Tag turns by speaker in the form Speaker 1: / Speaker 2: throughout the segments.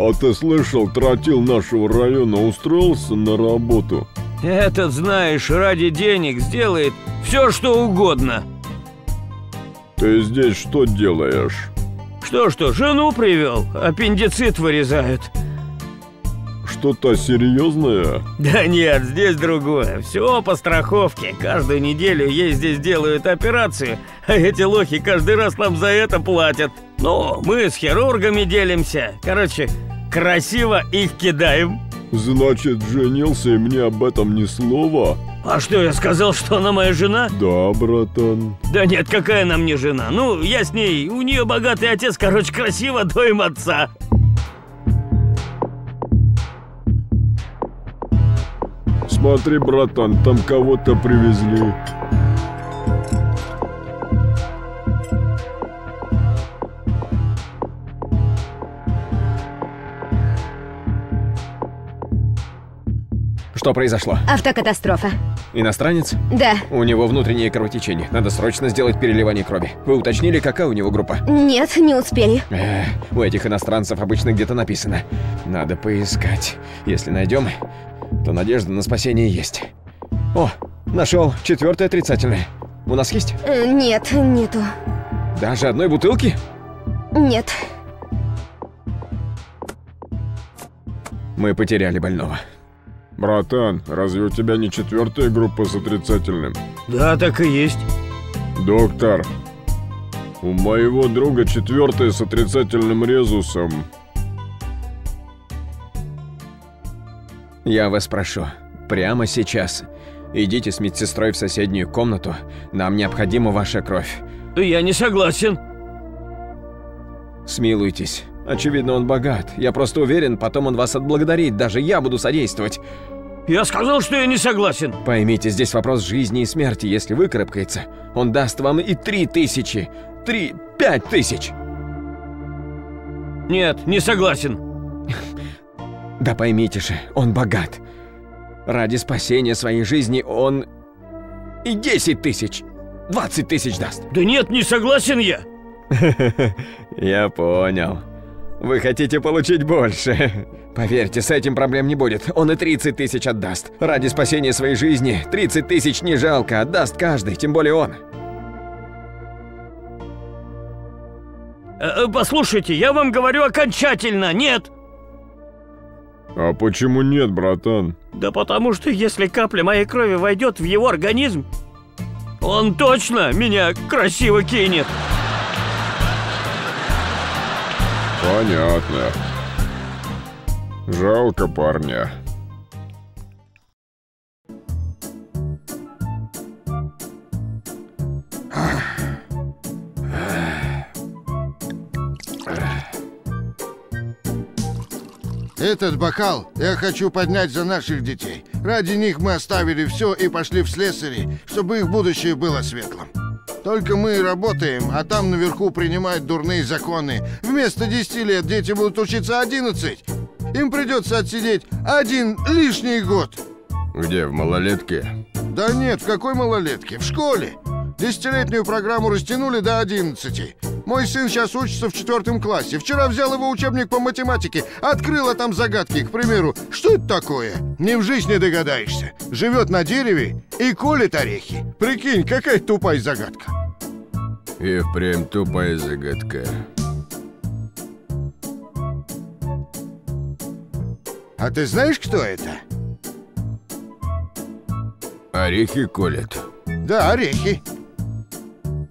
Speaker 1: А ты слышал, тротил нашего района устроился на работу?
Speaker 2: Этот, знаешь, ради денег сделает все, что угодно.
Speaker 1: Ты здесь что делаешь?
Speaker 2: Что-что, жену привел, аппендицит вырезают.
Speaker 1: Что-то серьезное?
Speaker 2: Да нет, здесь другое. Все по страховке. Каждую неделю ей здесь делают операцию, а эти лохи каждый раз нам за это платят. Ну, мы с хирургами делимся. Короче, красиво их кидаем.
Speaker 1: Значит, женился и мне об этом ни слова?
Speaker 2: А что, я сказал, что она моя жена?
Speaker 1: Да, братан.
Speaker 2: Да нет, какая она мне жена? Ну, я с ней, у нее богатый отец, короче, красиво доим отца.
Speaker 1: Смотри, братан, там кого-то привезли.
Speaker 3: Что произошло?
Speaker 4: Автокатастрофа.
Speaker 3: Иностранец?
Speaker 4: Да.
Speaker 3: У него внутреннее кровотечение. Надо срочно сделать переливание крови. Вы уточнили, какая у него группа?
Speaker 4: Нет, не успели.
Speaker 3: Эх, у этих иностранцев обычно где-то написано. Надо поискать. Если найдем, то надежда на спасение есть. О, нашел. Четвертое отрицательное. У нас есть?
Speaker 4: Э, Нет, нету.
Speaker 3: Даже одной бутылки?
Speaker 4: Нет.
Speaker 3: Мы потеряли больного.
Speaker 1: Братан, разве у тебя не четвертая группа с отрицательным?
Speaker 2: Да, так и есть.
Speaker 1: Доктор, у моего друга четвертая с отрицательным резусом.
Speaker 3: Я вас прошу, прямо сейчас. Идите с медсестрой в соседнюю комнату. Нам необходима ваша кровь.
Speaker 2: Я не согласен.
Speaker 3: Смилуйтесь. Очевидно, он богат. Я просто уверен, потом он вас отблагодарит. Даже я буду содействовать.
Speaker 2: Я сказал, что я не согласен.
Speaker 3: Поймите, здесь вопрос жизни и смерти. Если выкарабкается, он даст вам и три тысячи. Три, пять тысяч.
Speaker 2: Нет, не согласен.
Speaker 3: Да поймите же, он богат. Ради спасения своей жизни он и 10 тысяч, 20 тысяч даст.
Speaker 2: Да нет, не согласен я.
Speaker 3: Я понял. Вы хотите получить больше. Поверьте, с этим проблем не будет. Он и 30 тысяч отдаст. Ради спасения своей жизни 30 тысяч не жалко, отдаст каждый, тем более он.
Speaker 2: Э, э, Послушайте, я вам говорю окончательно, нет.
Speaker 1: А почему нет, братан?
Speaker 2: Да потому что если капля моей крови войдет в его организм, он точно меня красиво кинет.
Speaker 1: Понятно. Жалко парня.
Speaker 5: Этот бокал я хочу поднять за наших детей. Ради них мы оставили все и пошли в слесари, чтобы их будущее было светлым. Только мы работаем, а там наверху принимают дурные законы. Вместо 10 лет дети будут учиться 11. Им придется отсидеть один лишний год.
Speaker 1: Где, в малолетке?
Speaker 5: Да нет, в какой малолетке? В школе. Десятилетнюю программу растянули до 11. Мой сын сейчас учится в четвертом классе. Вчера взял его учебник по математике, открыл, а там загадки, к примеру. Что это такое? Ни в жизнь не догадаешься. Живет на дереве и колет орехи. Прикинь, какая тупая загадка.
Speaker 1: И впрямь тупая загадка.
Speaker 5: А ты знаешь, кто это?
Speaker 1: Орехи колят.
Speaker 5: Да, орехи.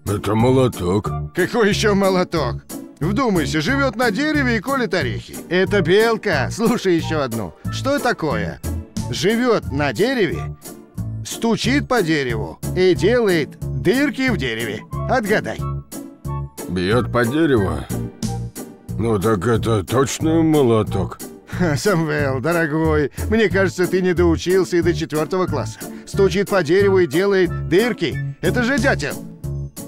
Speaker 1: Это молоток.
Speaker 5: Какой еще молоток? Вдумайся, живет на дереве и колет орехи. Это белка. Слушай еще одну. Что такое? Живет на дереве, стучит по дереву и делает дырки в дереве. Отгадай.
Speaker 1: Бьет по дереву? Ну так это точно молоток.
Speaker 5: Ха, Самвел, дорогой, мне кажется, ты не доучился и до четвертого класса. Стучит по дереву и делает дырки. Это же дятел.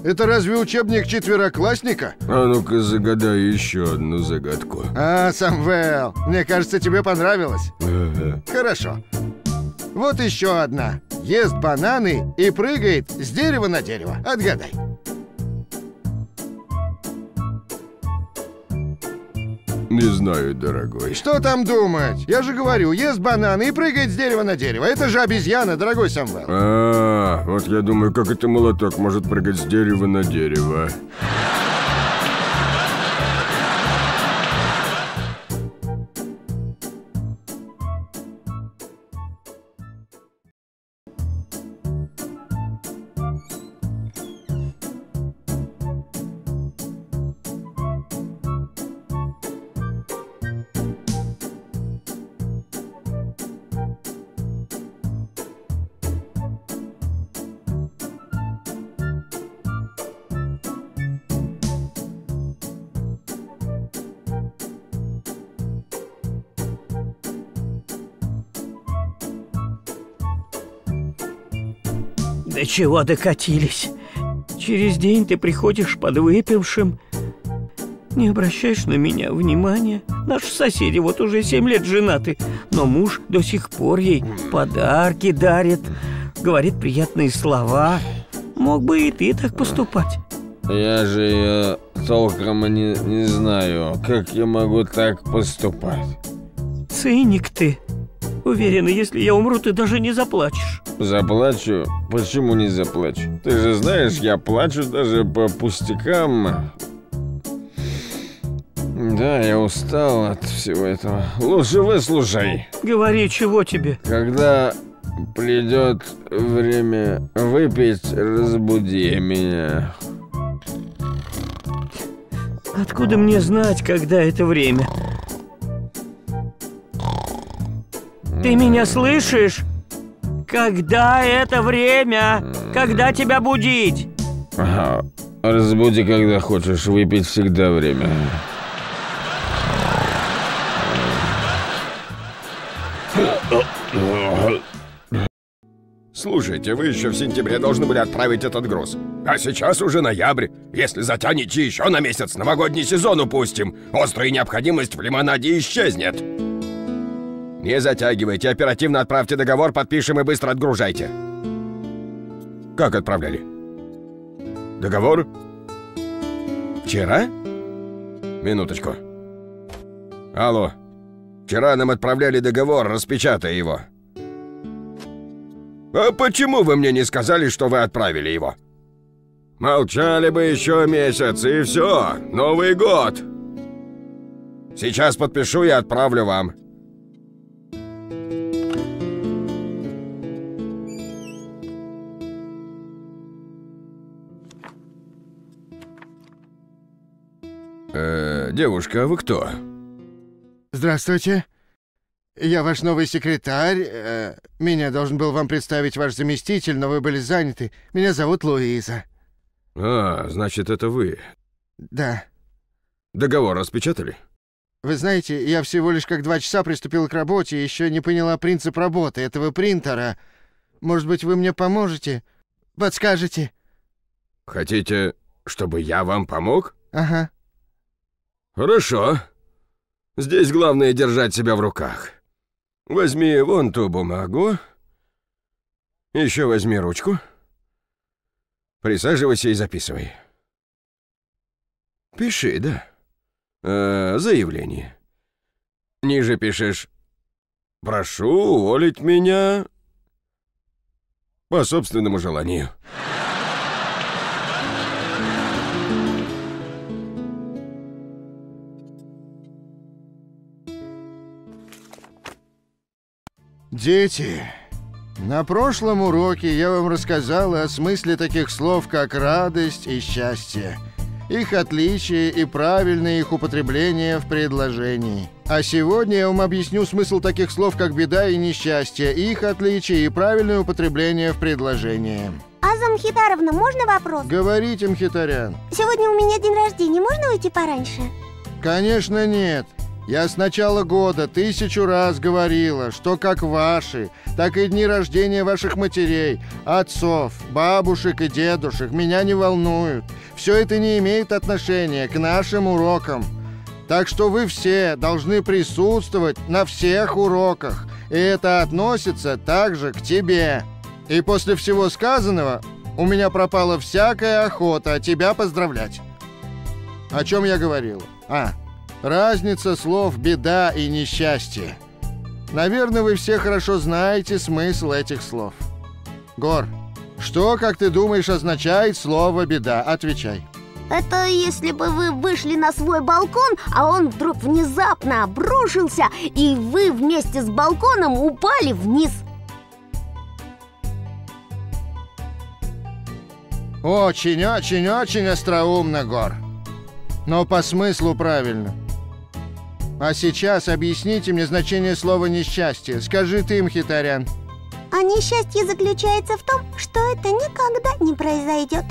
Speaker 5: Это разве учебник четвероклассника?
Speaker 1: А ну-ка загадай еще одну загадку.
Speaker 5: А, Самвел, мне кажется, тебе понравилось.
Speaker 1: Ага.
Speaker 5: Хорошо. Вот еще одна. Ест бананы и прыгает с дерева на дерево. Отгадай.
Speaker 1: Не знаю, дорогой.
Speaker 5: Что там думать? Я же говорю, ест бананы и прыгает с дерева на дерево. Это же обезьяна, дорогой Самвел.
Speaker 1: А, вот я думаю, как это молоток может прыгать с дерева на дерево.
Speaker 2: До чего докатились? Через день ты приходишь подвыпившим, не обращаешь на меня внимания. Наши соседи вот уже семь лет женаты, но муж до сих пор ей подарки дарит, говорит приятные слова. Мог бы и ты так поступать.
Speaker 3: Я же ее толком не, не знаю, как я могу так поступать.
Speaker 2: Циник ты. Уверена, если я умру, ты даже не заплачешь.
Speaker 3: Заплачу? Почему не заплачу? Ты же знаешь, я плачу даже по пустякам. Да, я устал от всего этого. Лучше выслушай.
Speaker 2: Говори, чего тебе?
Speaker 3: Когда придет время выпить, разбуди меня.
Speaker 2: Откуда мне знать, когда это время? Ты меня слышишь? Когда это время? Когда тебя будить?
Speaker 3: Ага. Разбуди, когда хочешь. Выпить всегда время.
Speaker 6: Слушайте, вы еще в сентябре должны были отправить этот груз. А сейчас уже ноябрь. Если затянете еще на месяц, новогодний сезон упустим. Острая необходимость в лимонаде исчезнет. Не затягивайте, оперативно отправьте договор, подпишем и быстро отгружайте. Как отправляли? Договор? Вчера? Минуточку. Алло. Вчера нам отправляли договор, распечатай его. А почему вы мне не сказали, что вы отправили его? Молчали бы еще месяц, и все, Новый год. Сейчас подпишу и отправлю вам. Девушка, а вы кто?
Speaker 5: Здравствуйте. Я ваш новый секретарь. Э, Меня должен был вам представить ваш заместитель, но вы были заняты. Меня зовут Луиза.
Speaker 6: А, значит, это вы.
Speaker 5: Да.
Speaker 6: Договор распечатали?
Speaker 5: Вы знаете, я всего лишь как два часа приступил к работе и еще не поняла принцип работы этого принтера. Может быть, вы мне поможете? Подскажете?
Speaker 6: Хотите, чтобы я вам помог?
Speaker 5: Ага.
Speaker 6: Хорошо. Здесь главное держать себя в руках. Возьми вон ту бумагу. Еще возьми ручку. Присаживайся и записывай. Пиши, да. Э, заявление. Ниже пишешь «Прошу уволить меня по собственному желанию».
Speaker 5: Дети, на прошлом уроке я вам рассказал о смысле таких слов, как радость и счастье, их отличие и правильное их употребление в предложении. А сегодня я вам объясню смысл таких слов, как беда и несчастье, их отличие и правильное употребление в предложении.
Speaker 7: Азам Хитаровна, можно вопрос?
Speaker 5: Говорите, Мхитарян.
Speaker 7: Сегодня у меня день рождения, можно уйти пораньше?
Speaker 5: Конечно нет. Я с начала года тысячу раз говорила, что как ваши, так и дни рождения ваших матерей, отцов, бабушек и дедушек меня не волнуют. Все это не имеет отношения к нашим урокам. Так что вы все должны присутствовать на всех уроках, и это относится также к тебе. И после всего сказанного у меня пропала всякая охота тебя поздравлять. О чем я говорил? А, Разница слов «беда» и «несчастье». Наверное, вы все хорошо знаете смысл этих слов. Гор, что, как ты думаешь, означает слово «беда»? Отвечай.
Speaker 7: Это если бы вы вышли на свой балкон, а он вдруг внезапно обрушился, и вы вместе с балконом упали вниз.
Speaker 5: Очень-очень-очень остроумно, Гор. Но по смыслу правильно. А сейчас объясните мне значение слова «несчастье». Скажи ты им, Хитарян.
Speaker 7: А несчастье заключается в том, что это никогда не произойдет.